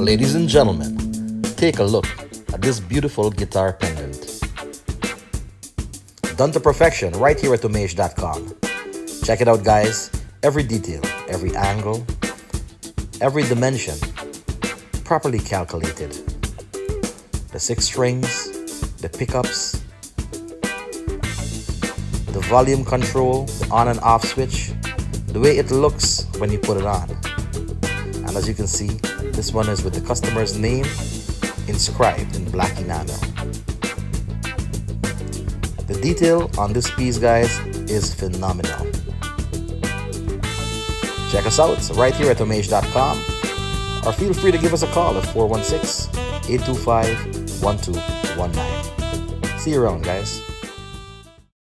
Ladies and gentlemen, take a look at this beautiful guitar pendant. Done to perfection right here at Omesh.com. Check it out guys, every detail, every angle, every dimension, properly calculated. The six strings, the pickups, the volume control, the on and off switch, the way it looks when you put it on. And as you can see, this one is with the customer's name inscribed in black enamel. The detail on this piece, guys, is phenomenal. Check us out right here at Omesh.com or feel free to give us a call at 416 825 1219. See you around, guys.